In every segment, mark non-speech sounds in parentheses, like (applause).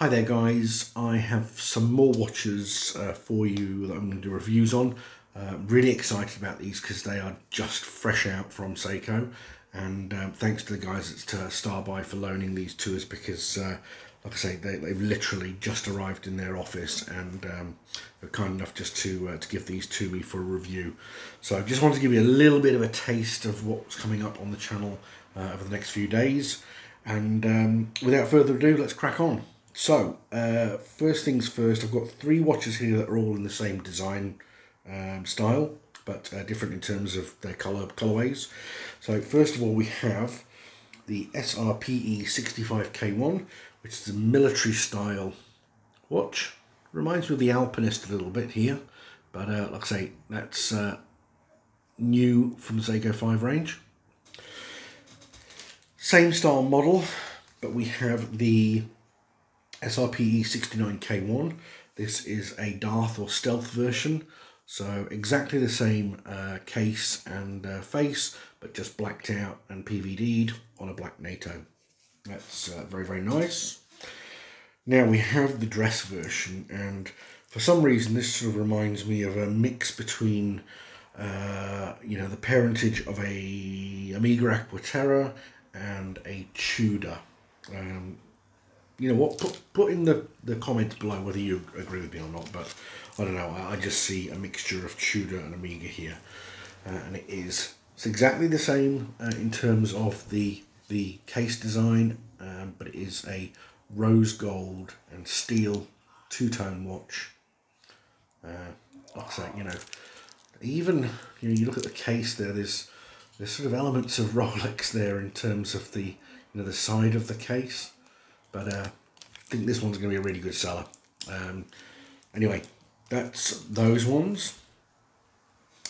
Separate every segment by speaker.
Speaker 1: Hi there guys, I have some more watches uh, for you that I'm going to do reviews on. Uh, really excited about these because they are just fresh out from Seiko and um, thanks to the guys at uh, Starbuy for loaning these to us because uh, like I say they, they've literally just arrived in their office and um, they're kind enough just to, uh, to give these to me for a review. So I just wanted to give you a little bit of a taste of what's coming up on the channel uh, over the next few days and um, without further ado let's crack on. So, uh, first things first, I've got three watches here that are all in the same design um, style, but uh, different in terms of their color colorways. So, first of all, we have the SRPE 65K1, which is a military style watch. Reminds me of the Alpinist a little bit here, but uh, like I say, that's uh, new from the Seiko 5 range. Same style model, but we have the SRPE 69K1. This is a Darth or Stealth version, so exactly the same uh, case and uh, face, but just blacked out and PVD'd on a black NATO. That's uh, very, very nice. Now we have the dress version, and for some reason this sort of reminds me of a mix between, uh, you know, the parentage of a Omega Aquaterra and a Tudor. Um, you know what, put, put in the, the comments below whether you agree with me or not, but I don't know, I, I just see a mixture of Tudor and Omega here, uh, and it is. It's exactly the same uh, in terms of the, the case design, um, but it is a rose gold and steel two-tone watch. Uh, like I say, you know, even, you know, you look at the case there, there's, there's sort of elements of (laughs) Rolex there in terms of the, you know, the side of the case but uh, I think this one's going to be a really good seller. Um, anyway, that's those ones.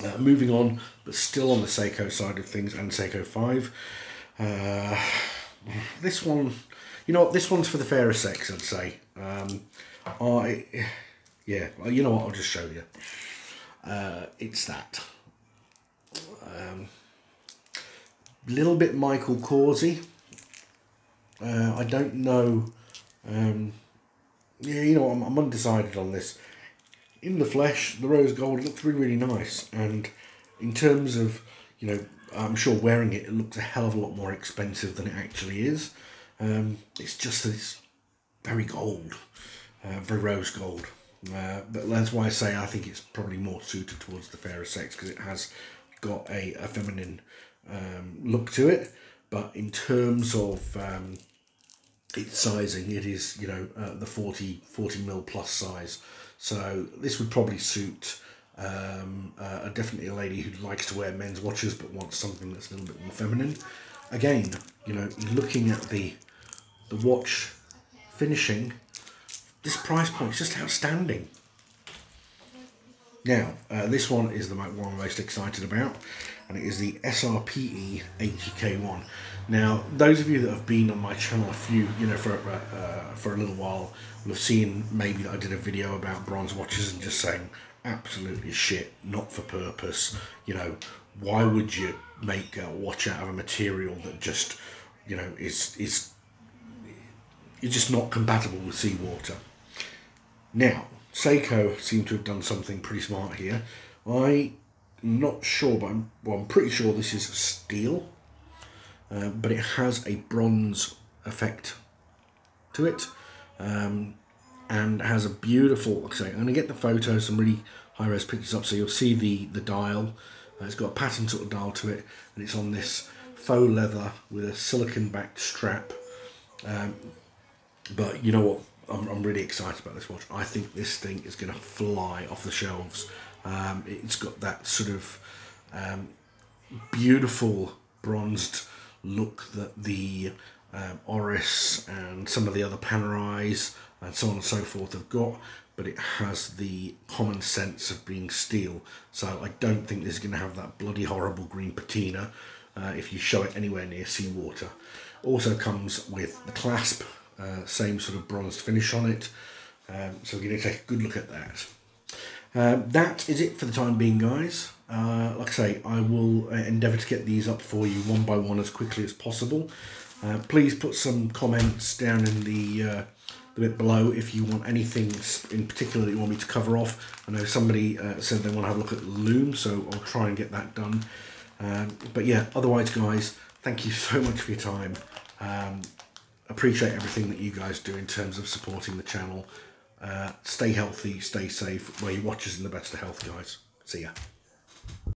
Speaker 1: Uh, moving on, but still on the Seiko side of things and Seiko 5. Uh, this one, you know what, this one's for the fairer sex, I'd say. Um, I, yeah, well, you know what, I'll just show you. Uh, it's that. Um, little bit Michael Corsi. Uh, I don't know. Um, yeah, you know, I'm, I'm undecided on this. In the flesh, the rose gold looks really, really nice. And in terms of, you know, I'm sure wearing it, it looks a hell of a lot more expensive than it actually is. Um, it's just that it's very gold, uh, very rose gold. Uh, but that's why I say I think it's probably more suited towards the fairer sex because it has got a, a feminine um, look to it. But in terms of um, its sizing, it is, you know, uh, the 40, 40 mil plus size. So this would probably suit um, uh, definitely a lady who likes to wear men's watches but wants something that's a little bit more feminine. Again, you know, looking at the the watch finishing, this price point is just outstanding. Now, uh, this one is the one I'm most excited about, and it is the SRPE 80K1. Now, those of you that have been on my channel a few, you know, for uh, for a little while, will have seen maybe that I did a video about bronze watches and just saying absolutely shit, not for purpose. You know, why would you make a watch out of a material that just, you know, is is is just not compatible with seawater? Now, Seiko seem to have done something pretty smart here. I'm not sure, but I'm, well, I'm pretty sure this is steel, uh, but it has a bronze effect to it, um, and has a beautiful, like I say, I'm going to get the photos, some really high-res pictures up, so you'll see the, the dial. Uh, it's got a pattern sort of dial to it, and it's on this faux leather with a silicon-backed strap. Um, but you know what? I'm, I'm really excited about this watch. I think this thing is going to fly off the shelves. Um, it's got that sort of um, beautiful bronzed look that the um, Oris and some of the other Panerais and so on and so forth have got, but it has the common sense of being steel. So I don't think this is going to have that bloody horrible green patina uh, if you show it anywhere near seawater. Also comes with the clasp uh, same sort of bronze finish on it. Um, so we're going to take a good look at that. Um, that is it for the time being, guys. Uh, like I say, I will uh, endeavour to get these up for you one by one as quickly as possible. Uh, please put some comments down in the uh, the bit below if you want anything in particular that you want me to cover off. I know somebody uh, said they want to have a look at the lume, so I'll try and get that done. Um, but yeah, otherwise, guys, thank you (laughs) so much for your time. Um, appreciate everything that you guys do in terms of supporting the channel. Uh, stay healthy, stay safe. Where you watch us in the best of health, guys. See ya.